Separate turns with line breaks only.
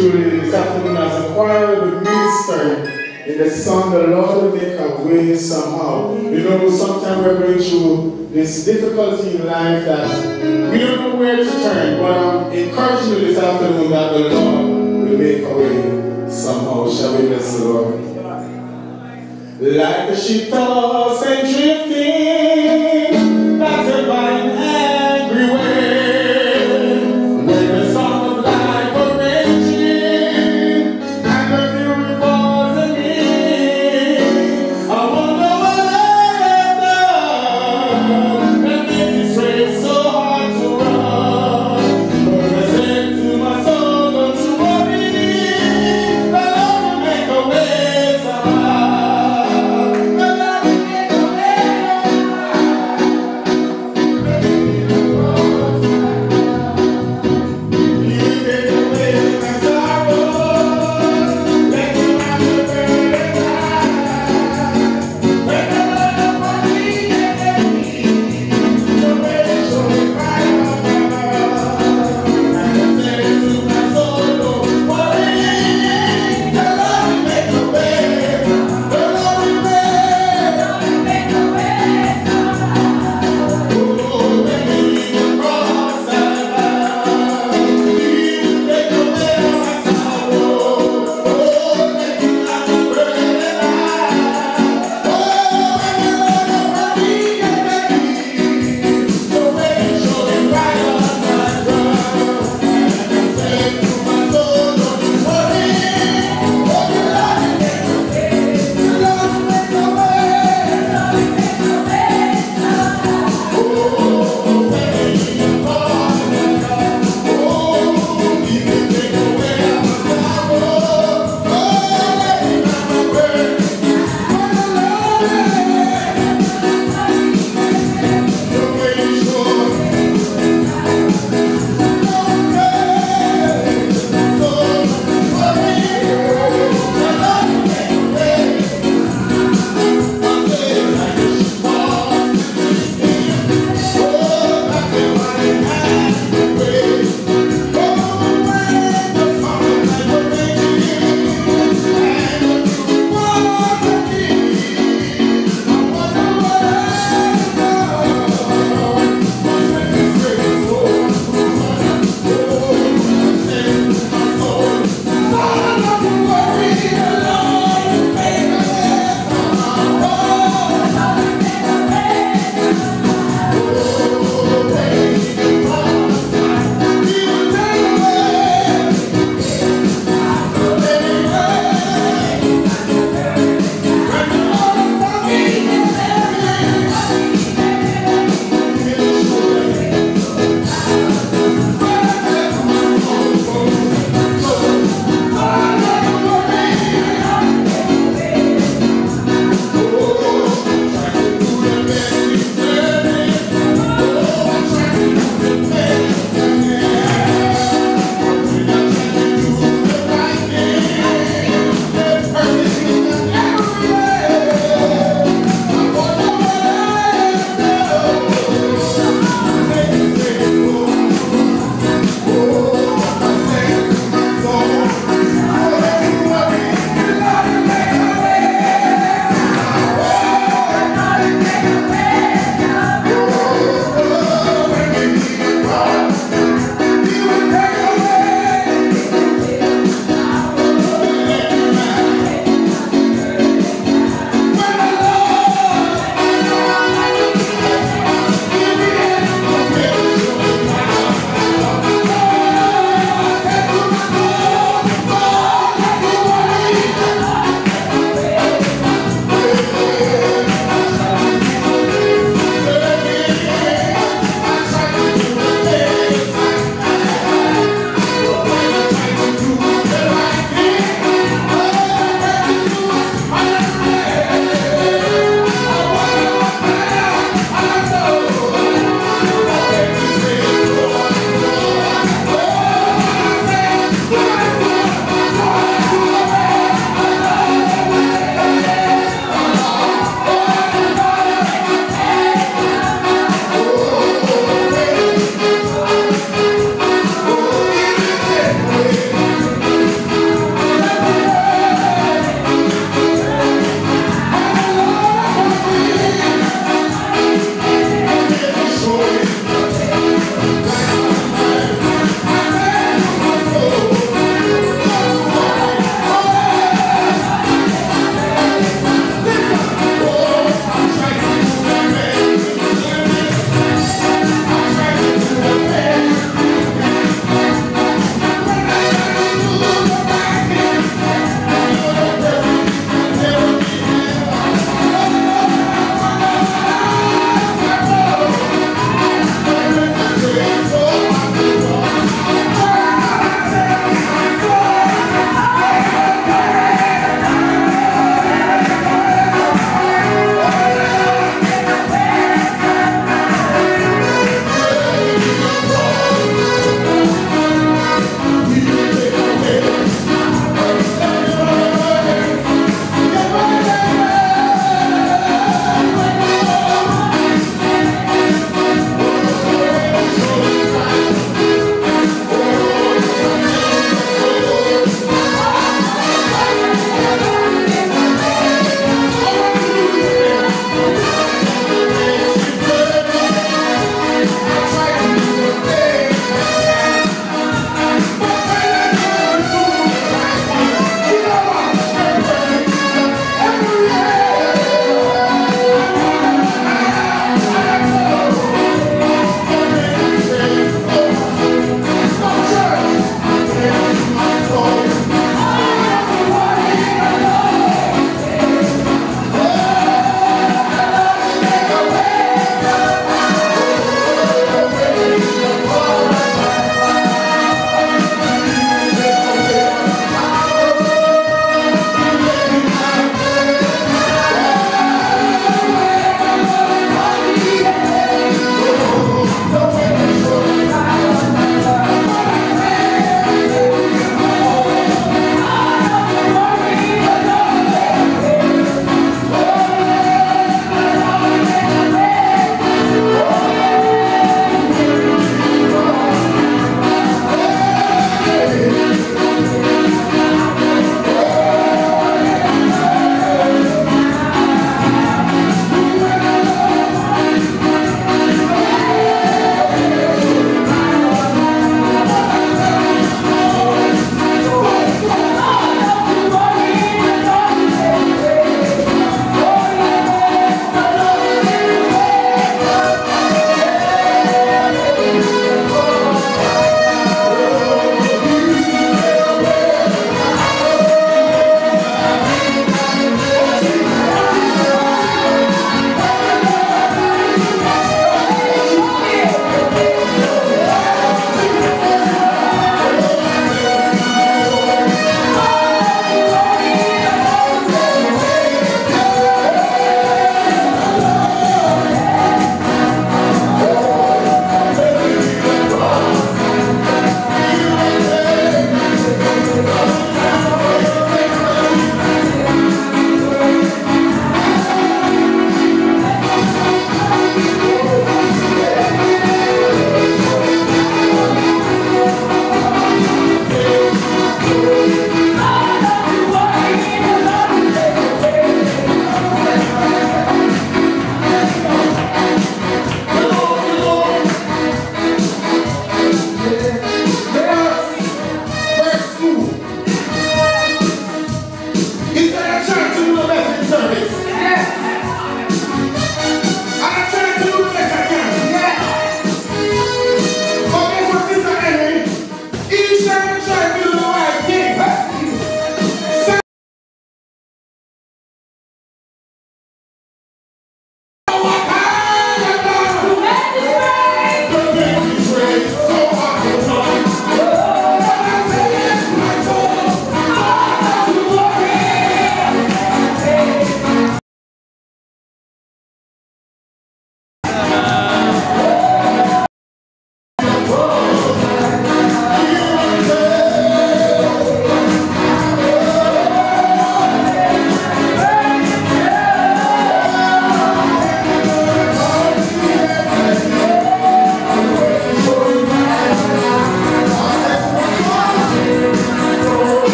truly this afternoon as a choir with minister in the song the Lord will make a way somehow. You know, sometimes we're going through this difficulty in life that we don't know where to turn, but I'm encouraging you this afternoon that the Lord will make a way somehow. Shall we bless the Lord? Like the ship tossed and drifting,